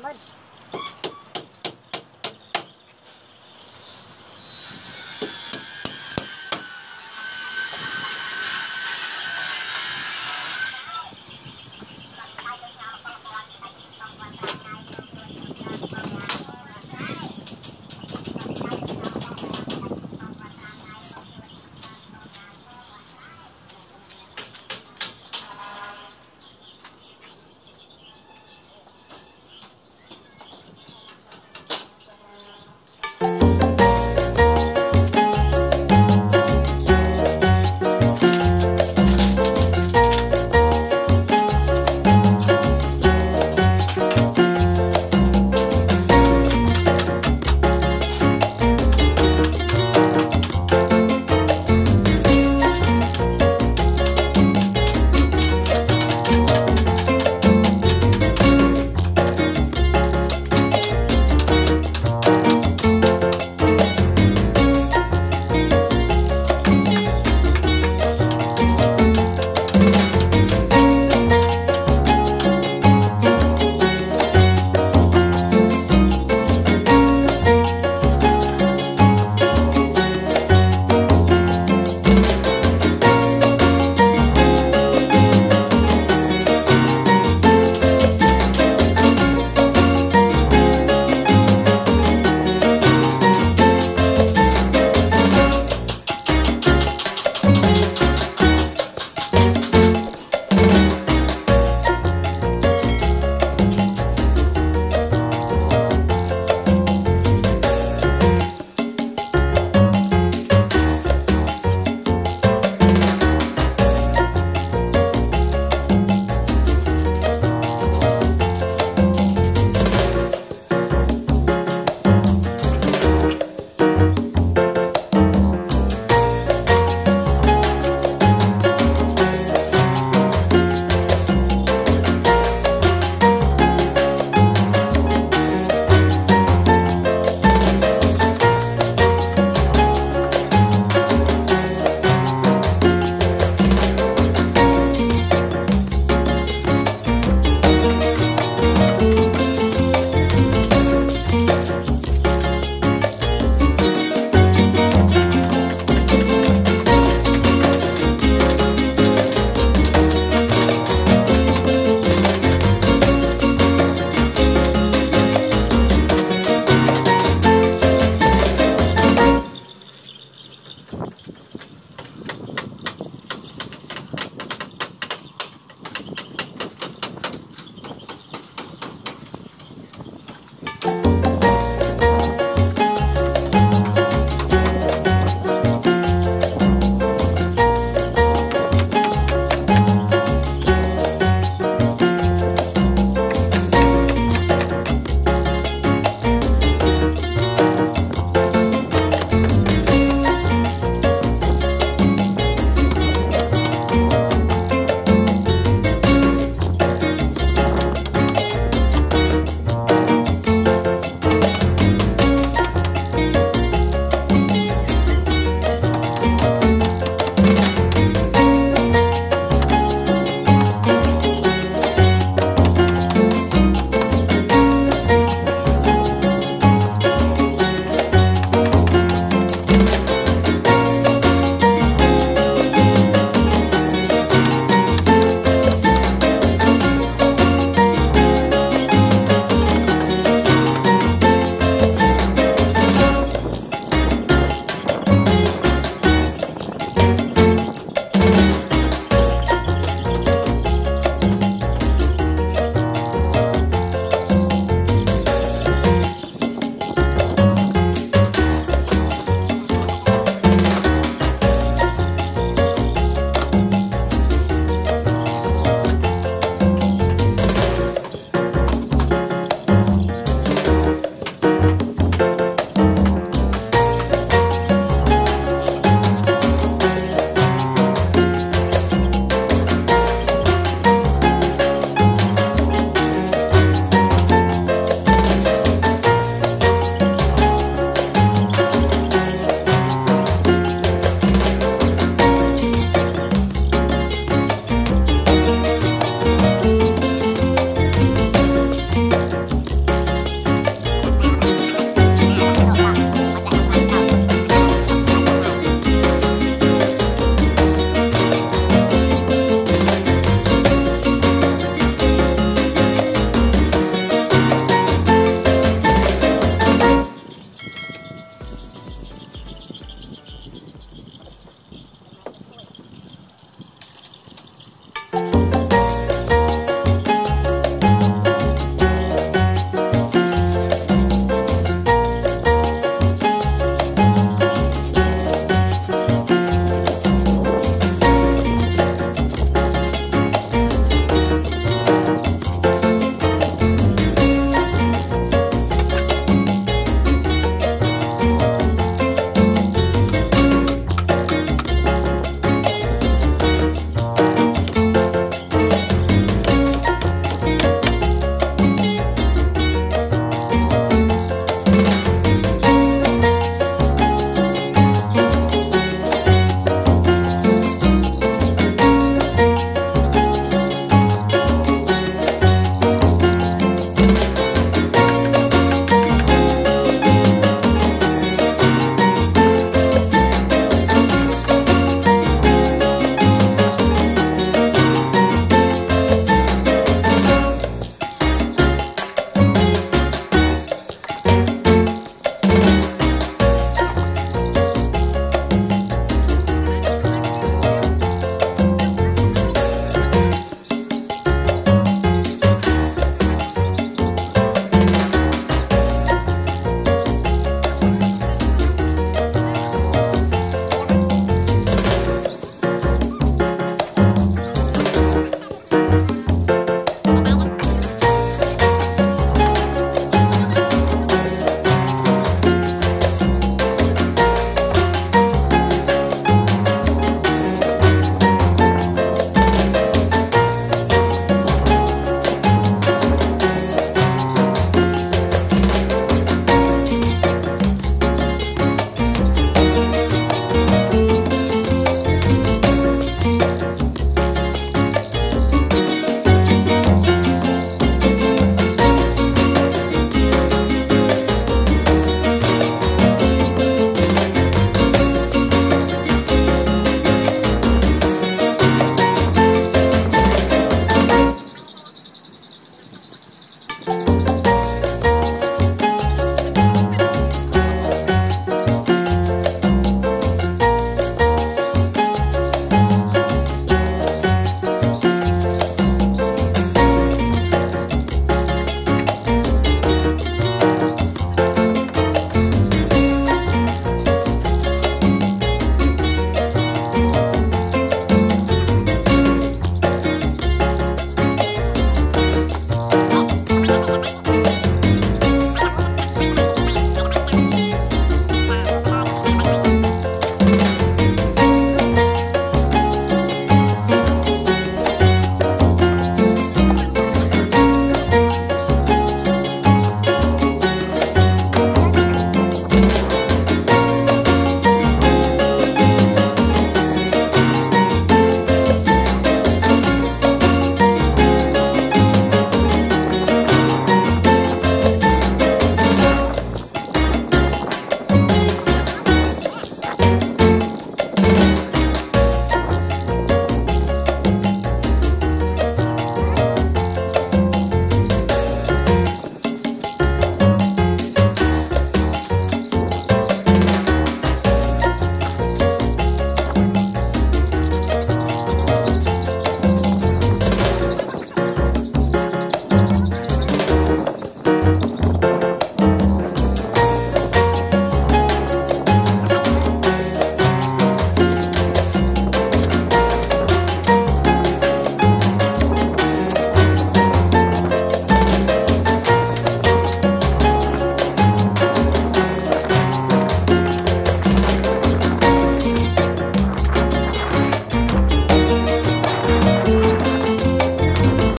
naman.